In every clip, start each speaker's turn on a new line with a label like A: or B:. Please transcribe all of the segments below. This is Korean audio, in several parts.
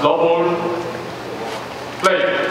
A: double play.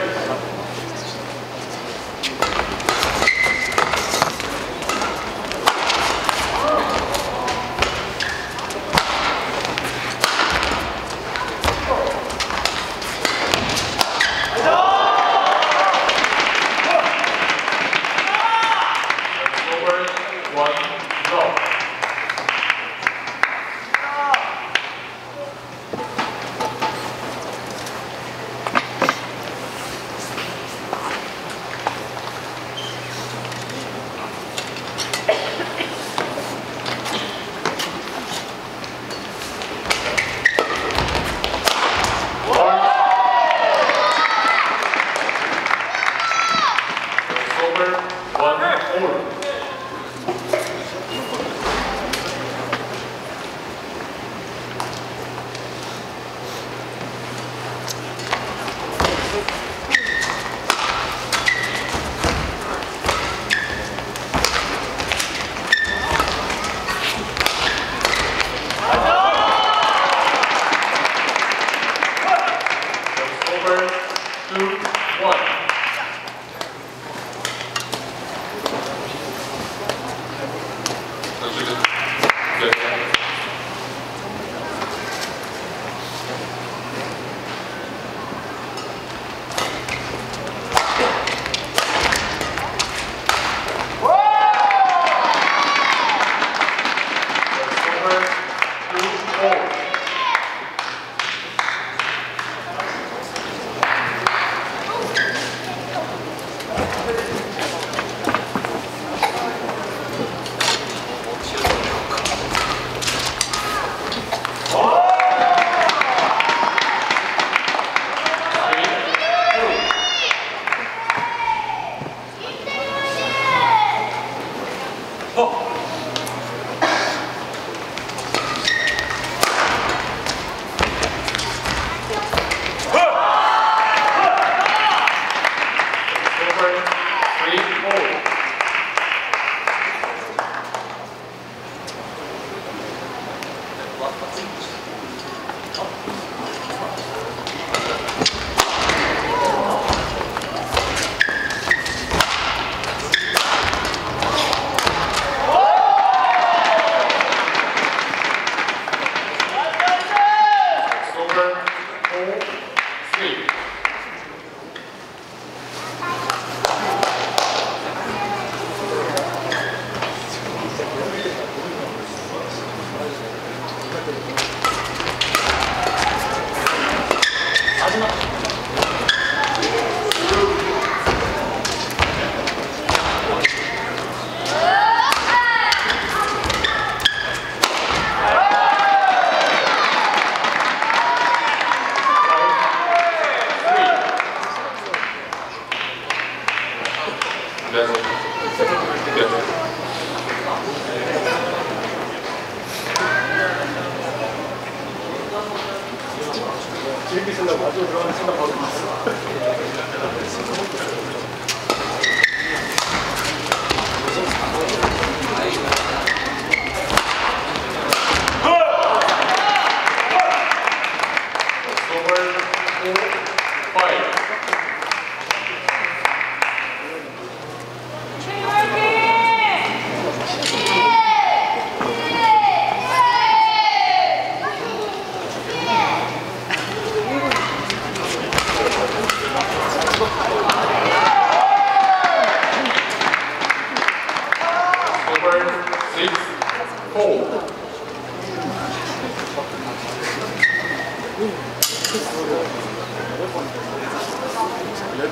A: 열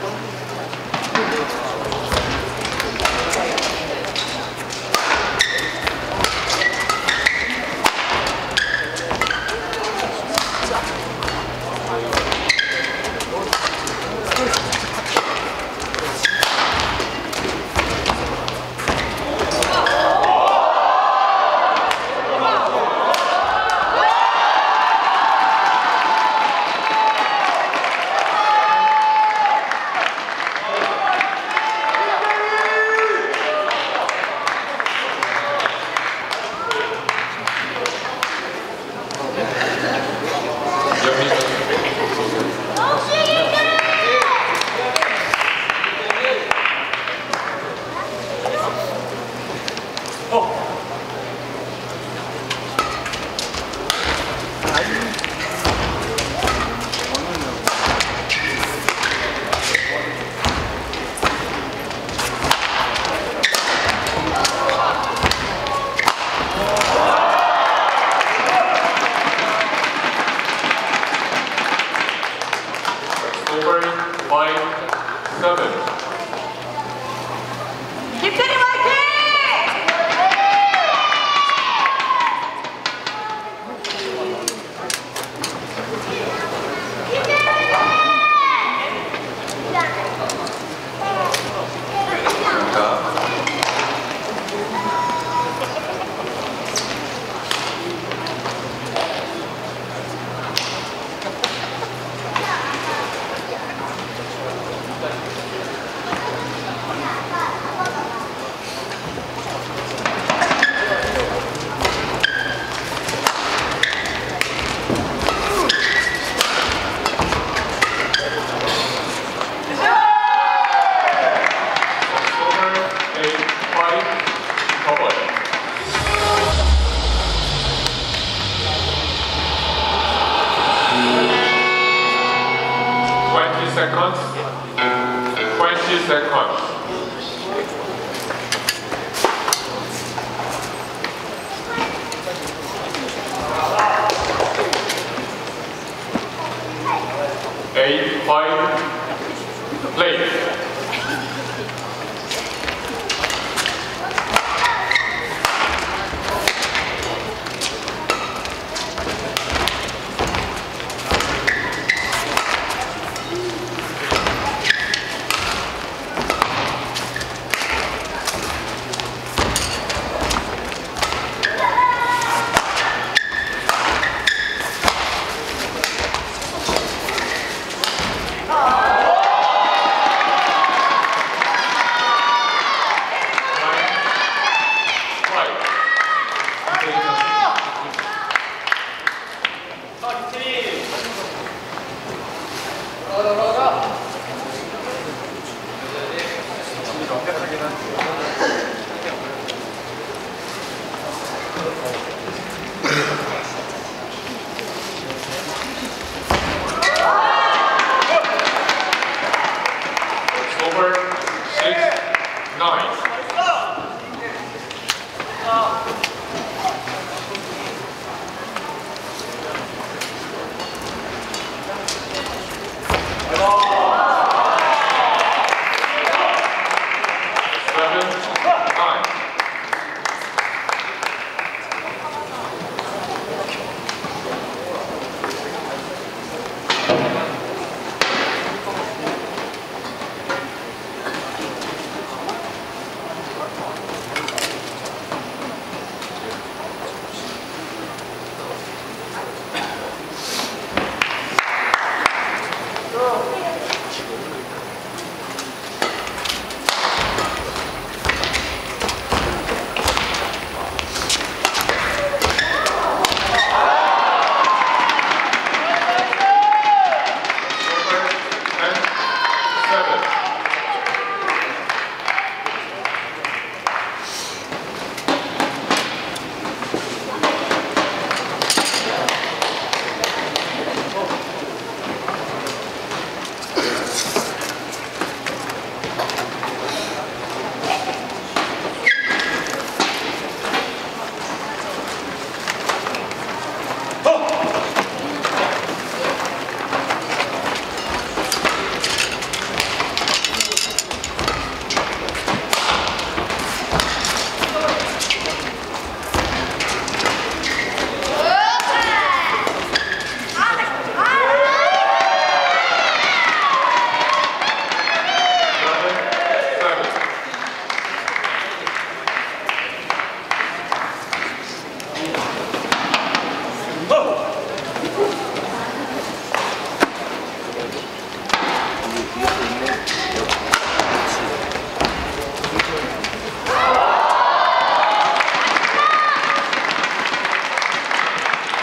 A: 번? Eight, five, play.
B: nós.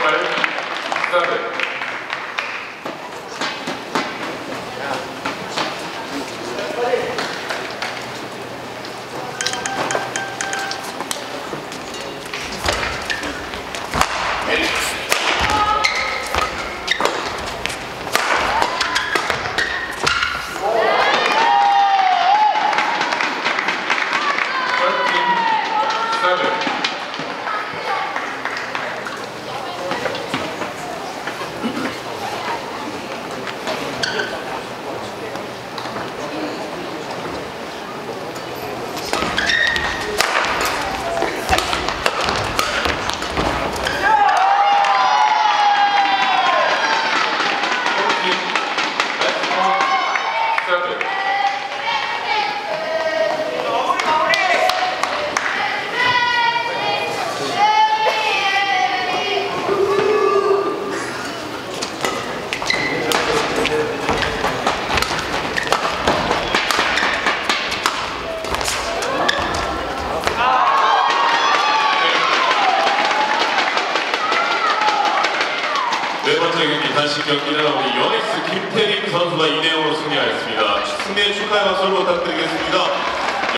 B: everybody. 경기는 우리 연엑스 김태림 선수가 2대 0으로 승리하였습니다. 승리에 축하의 박수를 부탁드리겠습니다.